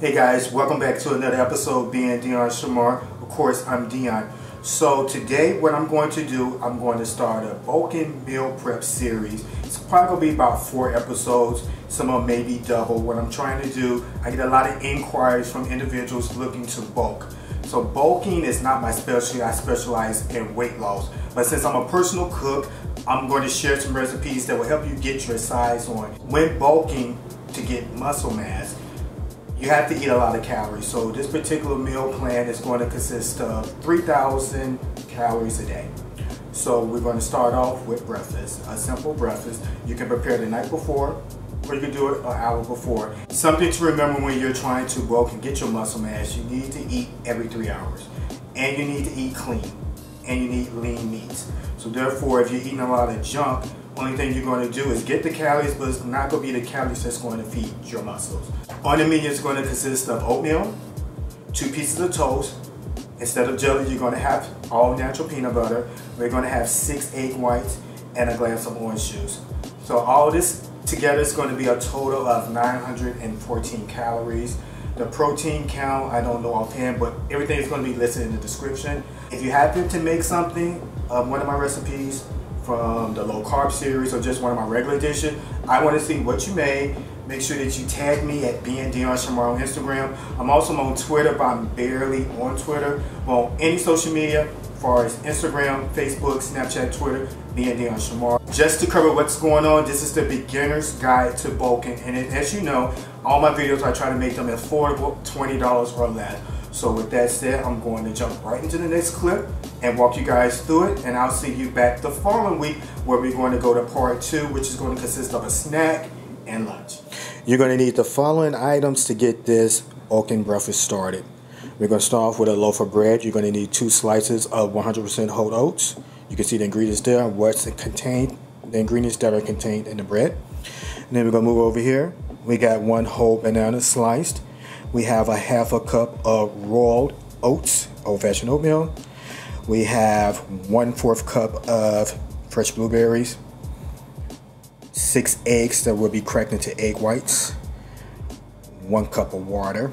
Hey guys, welcome back to another episode being Deon Shamar. Of course, I'm Deon. So today what I'm going to do, I'm going to start a bulking meal prep series. It's probably going to be about four episodes. Some of them may be double. What I'm trying to do, I get a lot of inquiries from individuals looking to bulk. So bulking is not my specialty. I specialize in weight loss. But since I'm a personal cook, I'm going to share some recipes that will help you get your size on. When bulking to get muscle mass, you have to eat a lot of calories. So this particular meal plan is going to consist of 3,000 calories a day. So we're going to start off with breakfast, a simple breakfast. You can prepare the night before or you can do it an hour before. Something to remember when you're trying to bulk and get your muscle mass, you need to eat every three hours. And you need to eat clean. And you need lean meats. So therefore, if you're eating a lot of junk, only thing you're going to do is get the calories, but it's not going to be the calories that's going to feed your muscles. On the menu is going to consist of oatmeal, two pieces of toast. Instead of jelly, you're going to have all natural peanut butter. We're going to have six egg whites and a glass of orange juice. So all this together is going to be a total of 914 calories. The protein count, I don't know offhand, but everything is going to be listed in the description. If you happen to make something, um, one of my recipes, from the low carb series or just one of my regular dishes. I want to see what you made. Make sure that you tag me at being Deon on Instagram. I'm also on Twitter, but I'm barely on Twitter. Well, any social media, as far as Instagram, Facebook, Snapchat, Twitter, being Deon Shamar. Just to cover what's going on, this is the beginner's guide to bulking. And as you know, all my videos, I try to make them affordable, $20 or less. So with that said, I'm going to jump right into the next clip and walk you guys through it. And I'll see you back the following week where we're going to go to part two, which is going to consist of a snack and lunch. You're going to need the following items to get this bulking breakfast started. We're going to start off with a loaf of bread. You're going to need two slices of 100% whole oats. You can see the ingredients there, what's contained, the ingredients that are contained in the bread. And then we're to move over here. We got one whole banana sliced. We have a half a cup of rolled oats, old-fashioned oatmeal. We have one fourth cup of fresh blueberries, six eggs that will be cracked into egg whites, one cup of water.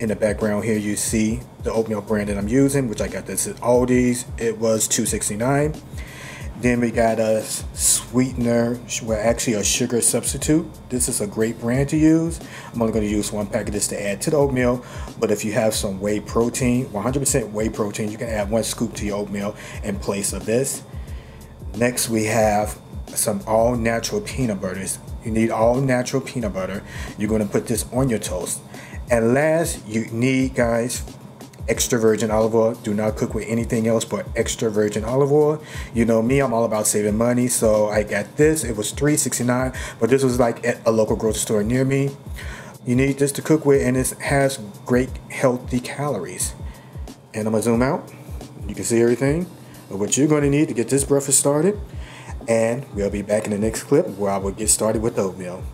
In the background here you see the oatmeal brand that I'm using, which I got this at Aldi's. It was 269. Then we got a sweetener, well actually a sugar substitute. This is a great brand to use. I'm only going to use one pack of this to add to the oatmeal. But if you have some whey protein, 100% whey protein, you can add one scoop to your oatmeal in place of this. Next we have some all natural peanut butters. You need all natural peanut butter. You're going to put this on your toast. And last, you need, guys, extra virgin olive oil. Do not cook with anything else but extra virgin olive oil. You know me, I'm all about saving money, so I got this. It was $3.69, but this was like at a local grocery store near me. You need this to cook with, and it has great healthy calories. And I'm gonna zoom out. You can see everything. But what you're gonna need to get this breakfast started. And we'll be back in the next clip where I will get started with oatmeal.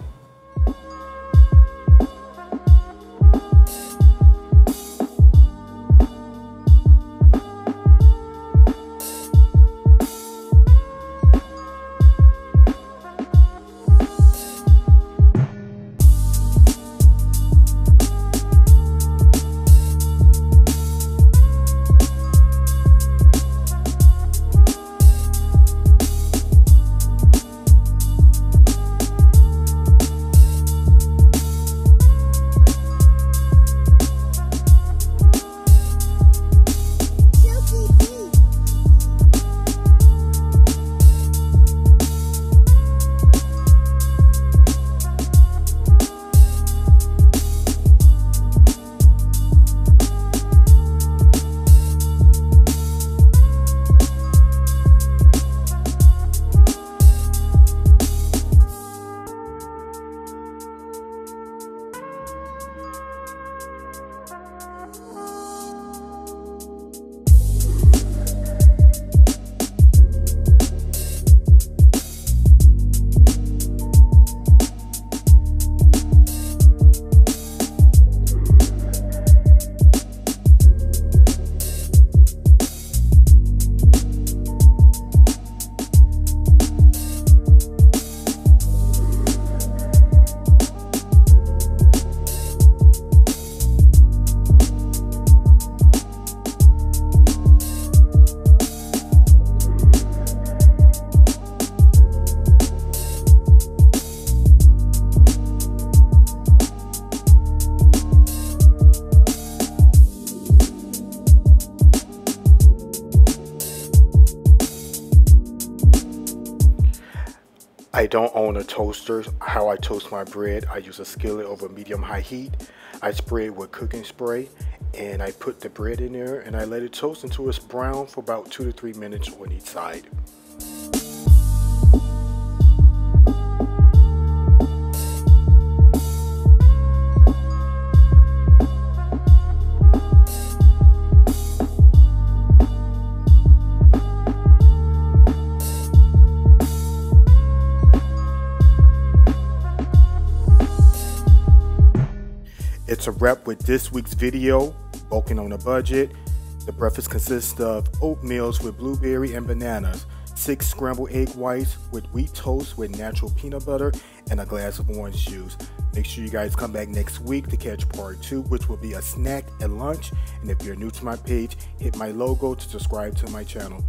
I don't own a toaster. How I toast my bread, I use a skillet over medium high heat. I spray it with cooking spray and I put the bread in there and I let it toast until it's brown for about two to three minutes on each side. A wrap with this week's video, Bulking on a Budget. The breakfast consists of oatmeals with blueberry and bananas, six scrambled egg whites with wheat toast with natural peanut butter, and a glass of orange juice. Make sure you guys come back next week to catch part two, which will be a snack at lunch. And if you're new to my page, hit my logo to subscribe to my channel.